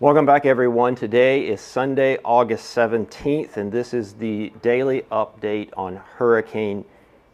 Welcome back, everyone. Today is Sunday, August 17th, and this is the daily update on Hurricane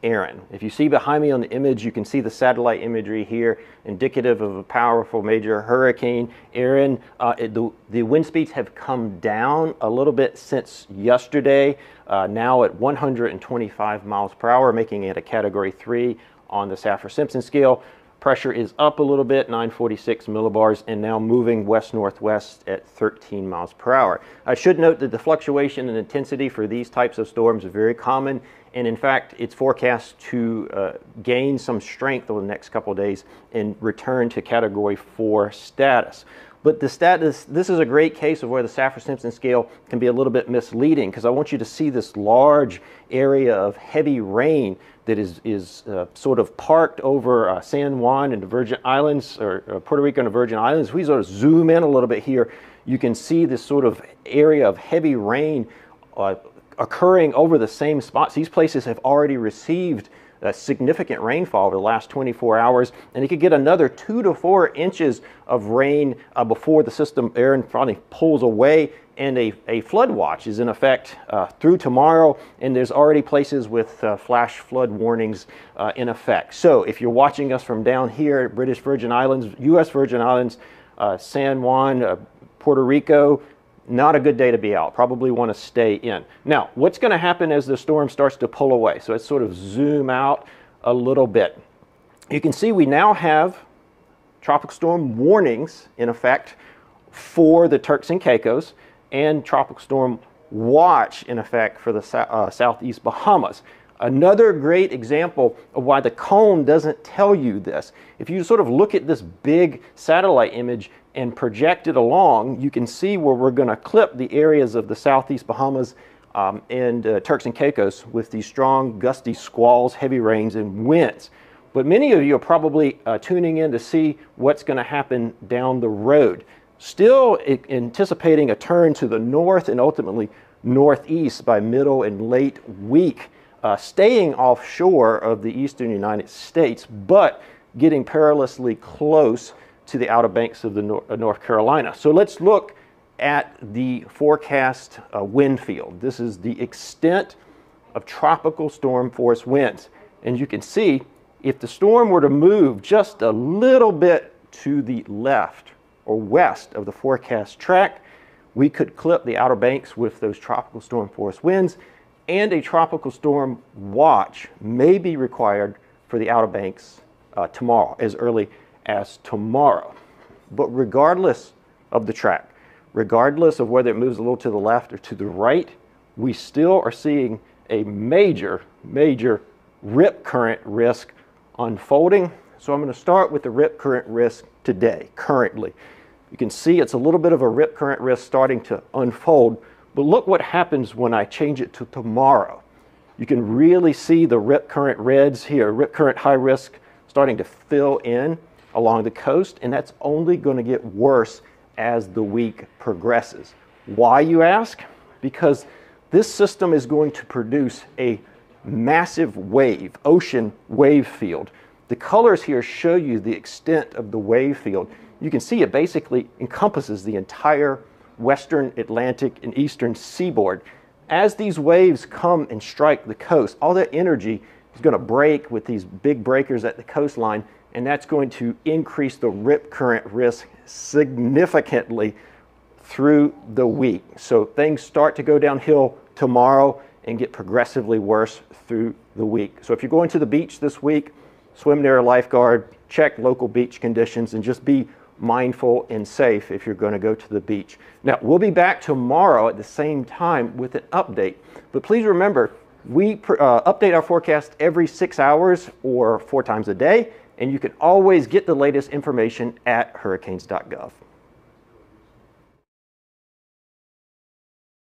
Erin. If you see behind me on the image, you can see the satellite imagery here, indicative of a powerful major hurricane. Erin, uh, it, the, the, wind speeds have come down a little bit since yesterday, uh, now at 125 miles per hour, making it a Category 3 on the Saffir-Simpson scale. Pressure is up a little bit, 946 millibars, and now moving west-northwest at 13 miles per hour. I should note that the fluctuation in intensity for these types of storms are very common, and in fact, it's forecast to uh, gain some strength over the next couple days and return to Category 4 status. But the status, this is a great case of where the Saffir-Simpson scale can be a little bit misleading because I want you to see this large area of heavy rain that is, is uh, sort of parked over uh, San Juan and the Virgin Islands, or uh, Puerto Rico and the Virgin Islands. If we sort of zoom in a little bit here, you can see this sort of area of heavy rain uh, occurring over the same spots. These places have already received significant rainfall over the last 24 hours, and it could get another two to four inches of rain uh, before the system Erin finally pulls away. And a, a flood watch is in effect uh, through tomorrow, and there's already places with uh, flash flood warnings uh, in effect. So if you're watching us from down here, British Virgin Islands, U.S. Virgin Islands, uh, San Juan, Puerto Rico, not a good day to be out. Probably want to stay in. Now, what's going to happen as the storm starts to pull away? So let's sort of zoom out a little bit. You can see we now have tropical storm warnings in effect for the Turks and Caicos and tropical storm watch in effect for the uh, southeast Bahamas. Another great example of why the cone doesn't tell you this. If you sort of look at this big satellite image and project it along, you can see where we're going to clip the areas of the southeast Bahamas um, and uh, Turks and Caicos with these strong, gusty squalls, heavy rains, and winds. But many of you are probably uh, tuning in to see what's going to happen down the road. Still anticipating a turn to the north and ultimately northeast by middle and late week uh, staying offshore of the eastern United States, but getting perilously close to the outer banks of the Nor uh, North Carolina. So let's look at the forecast uh, wind field. This is the extent of tropical storm force winds. And you can see if the storm were to move just a little bit to the left or west of the forecast track, we could clip the outer banks with those tropical storm force winds and a tropical storm watch may be required for the Outer Banks uh, tomorrow, as early as tomorrow. But regardless of the track, regardless of whether it moves a little to the left or to the right, we still are seeing a major, major rip current risk unfolding. So I'm going to start with the rip current risk today, currently. You can see it's a little bit of a rip current risk starting to unfold but look what happens when I change it to tomorrow. You can really see the rip current reds here, rip current high risk starting to fill in along the coast, and that's only going to get worse as the week progresses. Why, you ask? Because this system is going to produce a massive wave, ocean wave field. The colors here show you the extent of the wave field. You can see it basically encompasses the entire western Atlantic and eastern seaboard. As these waves come and strike the coast, all that energy is going to break with these big breakers at the coastline, and that's going to increase the rip current risk significantly through the week. So things start to go downhill tomorrow and get progressively worse through the week. So if you're going to the beach this week, swim near a lifeguard, check local beach conditions, and just be mindful and safe if you're going to go to the beach. Now, we'll be back tomorrow at the same time with an update. But please remember, we uh, update our forecast every six hours or four times a day, and you can always get the latest information at hurricanes.gov.